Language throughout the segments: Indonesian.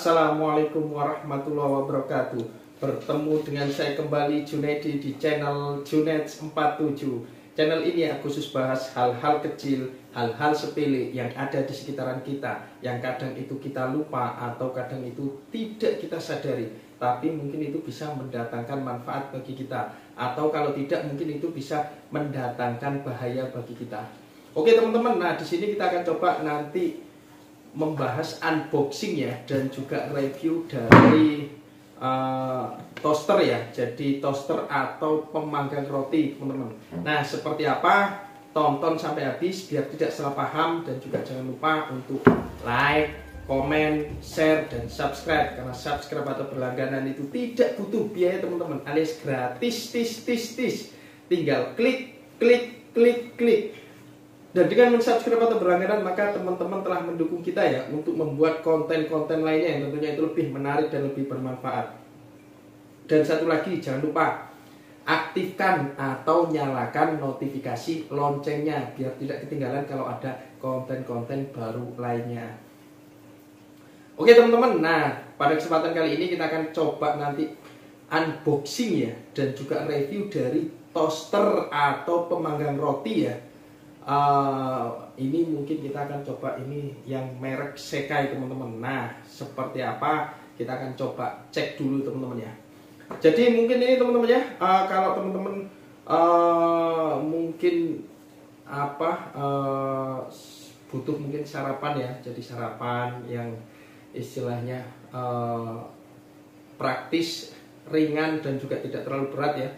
Assalamualaikum warahmatullahi wabarakatuh. Bertemu dengan saya kembali Junaidi di channel Junaid 47 Channel ini ya khusus bahas hal-hal kecil, hal-hal sepele yang ada di sekitaran kita Yang kadang itu kita lupa atau kadang itu tidak kita sadari. Tapi mungkin itu bisa mendatangkan manfaat bagi kita. Atau kalau tidak mungkin itu bisa mendatangkan bahaya bagi kita. Oke teman-teman, nah di sini kita akan coba nanti membahas unboxing ya dan juga review dari uh, toaster ya. Jadi toaster atau pemanggang roti teman-teman. Nah seperti apa? Tonton sampai habis biar tidak salah paham dan juga jangan lupa untuk like komen share dan subscribe. Karena subscribe atau berlangganan itu tidak butuh biaya teman-teman. Alias gratis tis tis tis. Tinggal klik klik klik klik dan dengan mensubscribe atau berlangganan maka teman-teman telah mendukung kita ya untuk membuat konten-konten lainnya yang tentunya itu lebih menarik dan lebih bermanfaat. Dan satu lagi jangan lupa aktifkan atau nyalakan notifikasi loncengnya biar tidak ketinggalan kalau ada konten-konten baru lainnya. Oke teman-teman, nah pada kesempatan kali ini kita akan coba nanti unboxing ya dan juga review dari toaster atau pemanggang roti ya uh, ini mungkin kita akan coba ini yang merek Sekai teman-teman. Nah seperti apa? Kita akan coba cek dulu teman-teman ya. Jadi mungkin ini teman-teman ya uh, kalau teman-teman uh, mungkin apa uh, butuh mungkin sarapan ya. Jadi sarapan yang istilahnya uh, praktis ringan dan juga tidak terlalu berat ya.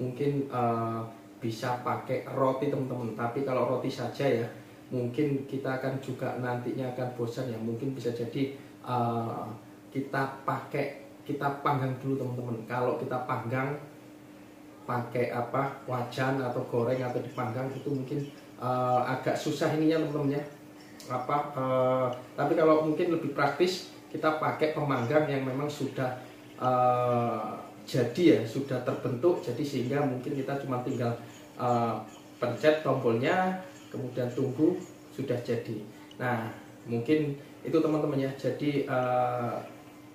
Mungkin uh, bisa pakai roti teman-teman. Tapi kalau roti saja ya mungkin kita akan juga nantinya akan bosan ya. Mungkin bisa jadi uh, kita pakai kita panggang dulu teman-teman. Kalau kita panggang pakai apa wajan atau goreng atau dipanggang itu mungkin uh, agak susah ininya teman-teman ya. Apa uh, tapi kalau mungkin lebih praktis kita pakai pemanggang yang memang sudah uh, jadi ya sudah terbentuk. Jadi sehingga mungkin kita cuma tinggal uh, pencet tombolnya kemudian tunggu sudah jadi. Nah mungkin itu teman-teman ya jadi uh,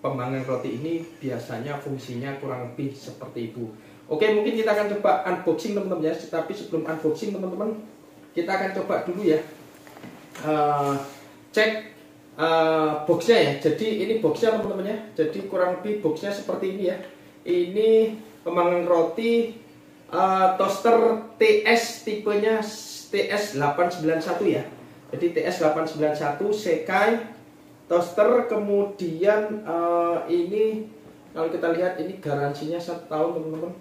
pemanggang roti ini biasanya fungsinya kurang lebih seperti itu. Oke mungkin kita akan coba unboxing teman-teman ya. Tapi sebelum unboxing teman-teman kita akan coba dulu ya. Uh, cek uh, boxnya ya. Jadi ini boxnya teman-teman ya. Jadi kurang lebih boxnya seperti ini ya. Ini pemanggang roti uh, toaster TS tipenya TS 891 ya. Jadi TS 891 Sekai toaster kemudian uh, ini kalau kita lihat ini garansinya satu tahun teman-teman.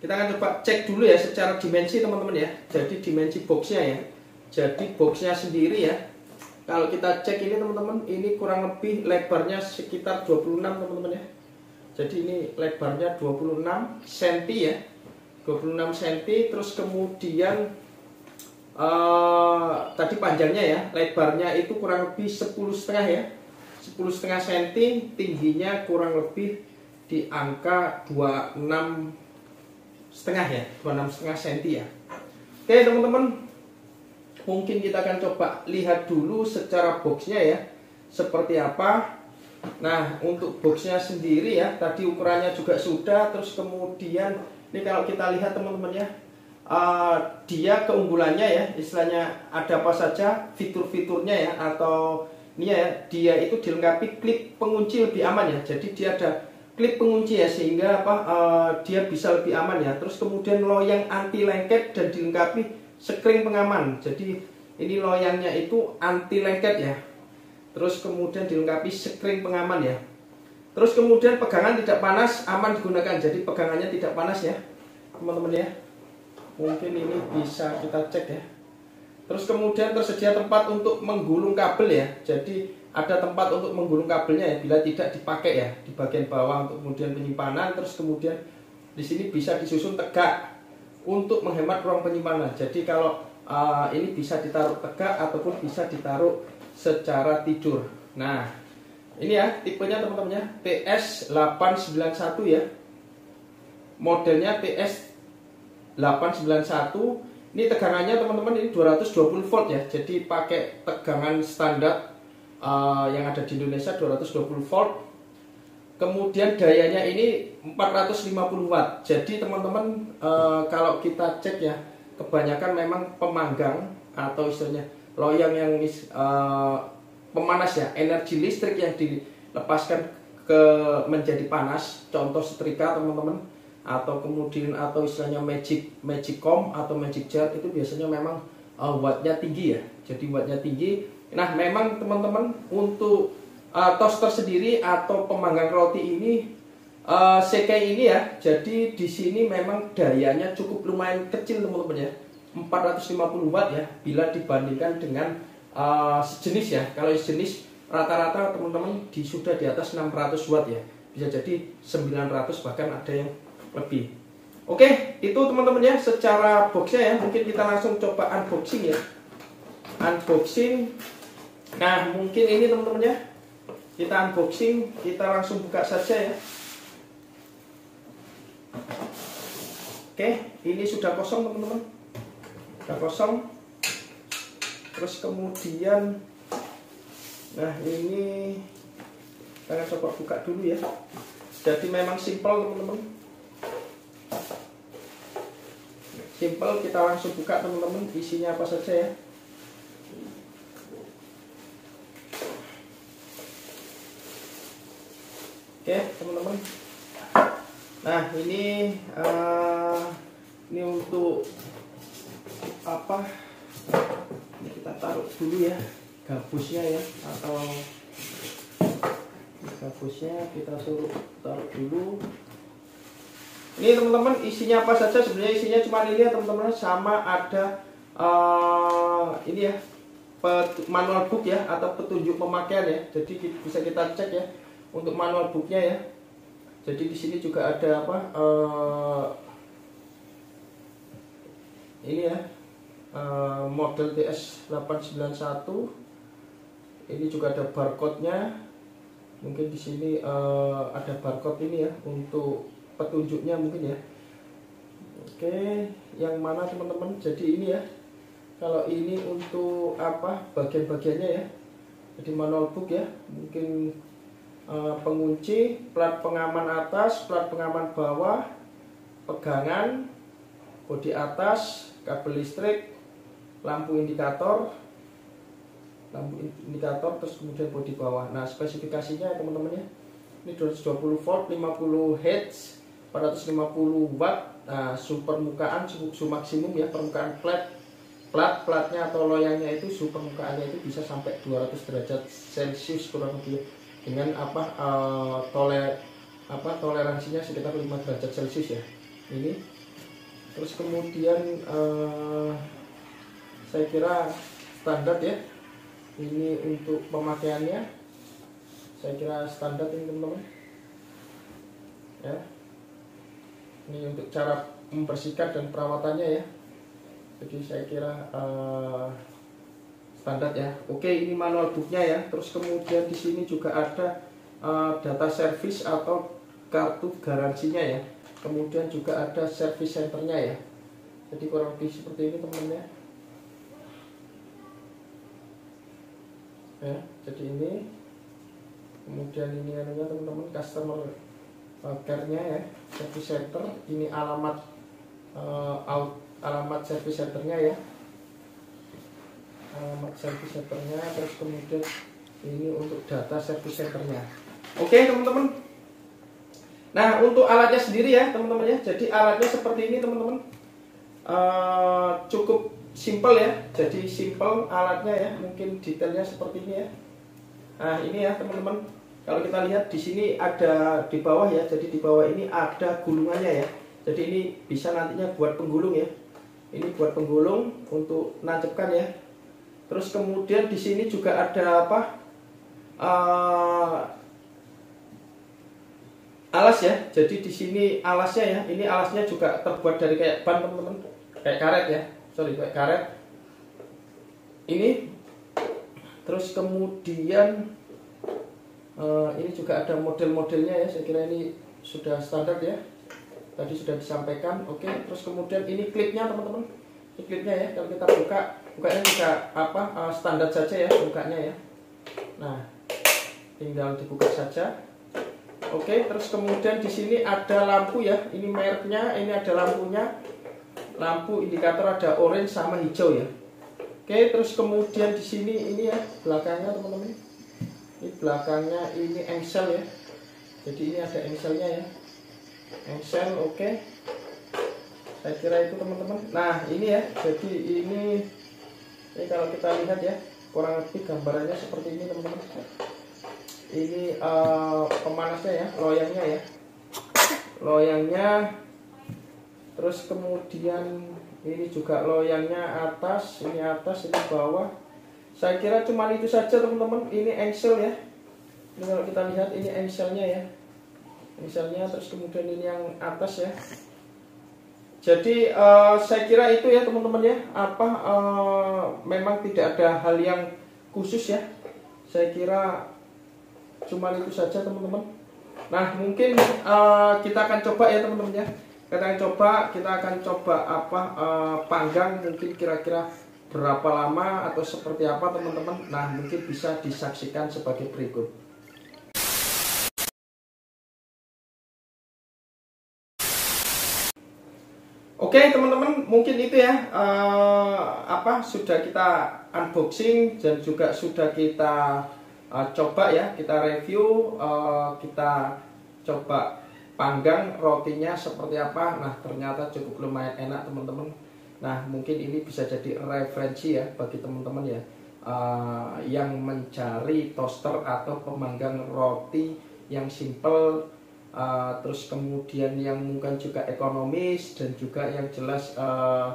Kita akan coba cek dulu ya secara dimensi teman-teman ya. Jadi dimensi boxnya ya. Jadi boxnya sendiri ya. Kalau kita cek ini teman-teman, ini kurang lebih lebarnya sekitar 26 teman-teman ya. Jadi ini lebarnya 26 cm ya 26 cm terus kemudian uh, tadi panjangnya ya lebarnya itu kurang lebih 10 setengah ya. 10 setengah cm tingginya kurang lebih di angka 26 setengah ya 26 setengah cm ya. Oke teman-teman mungkin kita akan coba lihat dulu secara boxnya ya seperti apa. Nah untuk boxnya sendiri ya tadi ukurannya juga sudah terus kemudian ini kalau kita lihat teman-teman ya, uh, dia keunggulannya ya, istilahnya ada apa saja fitur-fiturnya ya, atau ini ya, dia itu dilengkapi klip pengunci lebih aman ya. Jadi dia ada klip pengunci ya, sehingga apa uh, dia bisa lebih aman ya. Terus kemudian loyang anti lengket dan dilengkapi sekring pengaman. Jadi ini loyangnya itu anti lengket ya. Terus kemudian dilengkapi sekring pengaman ya. Terus kemudian pegangan tidak panas, aman digunakan. Jadi pegangannya tidak panas ya, teman-teman ya. Mungkin ini bisa kita cek ya. Terus kemudian tersedia tempat untuk menggulung kabel ya. Jadi ada tempat untuk menggulung kabelnya ya bila tidak dipakai ya di bagian bawah untuk kemudian penyimpanan. Terus kemudian di sini bisa disusun tegak untuk menghemat ruang penyimpanan. Jadi kalau uh, ini bisa ditaruh tegak ataupun bisa ditaruh secara tidur. Nah, ini ya, tipenya teman-teman ya, TS891 ya. Modelnya TS891. Ini tegangannya teman-teman ini 220 volt ya. Jadi pakai tegangan standar uh, yang ada di Indonesia 220 volt kemudian dayanya ini 450 watt jadi teman-teman uh, kalau kita cek ya kebanyakan memang pemanggang atau istilahnya loyang yang uh, pemanas ya energi listrik yang dilepaskan ke menjadi panas contoh setrika teman-teman atau kemudian atau istilahnya magic magic com atau magic jar itu biasanya memang uh, wattnya tinggi ya. Jadi wattnya tinggi. Nah memang teman-teman untuk uh, toaster sendiri atau pemanggang roti ini uh, eh, sekai ini ya. Jadi di sini memang dayanya cukup lumayan kecil teman-teman ya. 450 watt ya bila dibandingkan dengan uh, sejenis ya. Kalau sejenis rata-rata teman-teman sudah di atas 600 watt ya. Bisa jadi 900 bahkan ada yang lebih. Oke itu teman-teman ya secara boxnya ya. Mungkin kita langsung coba unboxing ya. Unboxing. Nah mungkin ini teman-teman ya. Kita unboxing kita langsung buka saja ya. Oke ini sudah kosong teman-teman. Sudah kosong. Terus kemudian nah ini kita coba buka dulu ya. Jadi memang simpel teman-teman simpel kita langsung buka teman-teman isinya apa saja ya Oke teman-teman. Nah ini uh, ini untuk apa? Ini kita taruh dulu ya gabusnya ya atau gabusnya kita suruh taruh dulu. Ini teman-teman isinya apa saja? Sebenarnya isinya cuma ini ya teman-teman sama ada uh, ini ya manual book ya atau petunjuk pemakaian ya. Jadi bisa kita cek ya untuk manual booknya ya jadi di sini juga ada apa uh, ini ya uh, model TS 891 ini juga ada barcode-nya mungkin di sini uh, ada barcode ini ya untuk petunjuknya mungkin ya. Oke yang mana teman-teman? Jadi ini ya. Kalau ini untuk apa? Bagian-bagiannya ya. Jadi manual book ya. Mungkin Eh, pengunci, plat pengaman atas, plat pengaman bawah, pegangan, bodi atas, kabel listrik, lampu indikator, lampu indikator, terus kemudian bodi bawah. Nah spesifikasinya teman-teman ya, ini 220 volt, 50 Hz, 450 watt, nah super permukaan, suhu maksimum ya permukaan plat, plat platnya atau loyangnya itu suhu permukaannya itu bisa sampai 200 derajat celcius kurang lebih. Dengan apa uh, toler apa toleransinya sekitar 5 derajat celcius ya. Ini. Terus kemudian uh, saya kira standar ya. Ini untuk pemakaiannya. Saya kira standar ini teman-teman. Ya ini untuk cara membersihkan dan perawatannya ya jadi saya kira uh, standar ya. Oke, ini manual booknya ya. Terus kemudian di sini juga ada uh, data service atau kartu garansinya ya. Kemudian juga ada service centernya ya. Jadi kurang lebih seperti ini teman-teman ya. Ya, jadi ini kemudian ini anunya teman-teman customer uh, care-nya ya, service center. Ini alamat uh, out, alamat service centernya ya. Alamat service centernya terus kemudian ini untuk data service centernya. Oke teman-teman. Nah untuk alatnya sendiri ya teman-teman ya. Jadi alatnya seperti ini teman-teman. Uh, cukup simple ya. Jadi simple alatnya ya. Mungkin detailnya seperti ini ya. Nah ini ya teman-teman kalau kita lihat di sini ada di bawah ya jadi di bawah ini ada gulungannya ya jadi ini bisa nantinya buat penggulung ya ini buat penggulung untuk nancapkan ya Terus kemudian di sini juga ada apa? Uh, alas ya. Jadi di sini alasnya ya. Ini alasnya juga terbuat dari kayak ban teman-teman, kayak karet ya. Sorry, kayak karet. Ini. Terus kemudian uh, ini juga ada model-modelnya ya. Saya kira ini sudah standar ya. Tadi sudah disampaikan. Oke. Terus kemudian ini klipnya teman-teman. Klipnya ya. Kalau kita buka bukanya juga apa uh, standar saja ya bukanya ya nah tinggal dibuka saja Oke, terus kemudian di sini ada lampu ya. Ini mereknya, ini ada lampunya. Lampu indikator ada orange sama hijau ya. Oke, terus kemudian di sini ini ya belakangnya teman-teman. Ini belakangnya ini engsel ya. Jadi ini ada engselnya ya. Engsel oke. Saya kira itu teman-teman. Nah, ini ya. Jadi ini ini kalau kita lihat ya, kurang lebih gambarannya seperti ini teman-teman ini uh, pemanasnya ya loyangnya ya loyangnya terus kemudian ini juga loyangnya atas ini atas ini bawah saya kira cuma itu saja teman-teman. Ini engsel ya. Ini kalau kita lihat ini engselnya ya. Engselnya terus kemudian ini yang atas ya. Jadi uh, saya kira itu ya teman-teman ya. Apa uh, memang tidak ada hal yang khusus ya. Saya kira cuma itu saja teman-teman. Nah mungkin uh, kita akan coba ya teman-teman ya. Kita akan coba kita akan coba apa uh, panggang mungkin kira-kira berapa lama atau seperti apa teman-teman? Nah mungkin bisa disaksikan sebagai berikut. Oke teman-teman mungkin itu ya uh, apa sudah kita unboxing dan juga sudah kita uh, coba ya kita review uh, kita coba panggang rotinya seperti apa. Nah ternyata cukup lumayan enak teman-teman nah mungkin ini bisa jadi referensi ya bagi teman-teman ya uh, yang mencari toaster atau pemanggang roti yang simple uh, terus kemudian yang mungkin juga ekonomis dan juga yang jelas uh,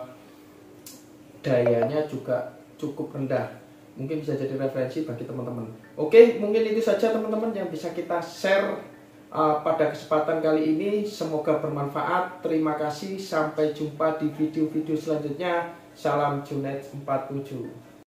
dayanya juga cukup rendah mungkin bisa jadi referensi bagi teman-teman. Oke, mungkin itu saja teman-teman yang bisa kita share uh, pada kesempatan kali ini. Semoga bermanfaat. Terima kasih. Sampai jumpa di video-video selanjutnya. Salam Junet 47.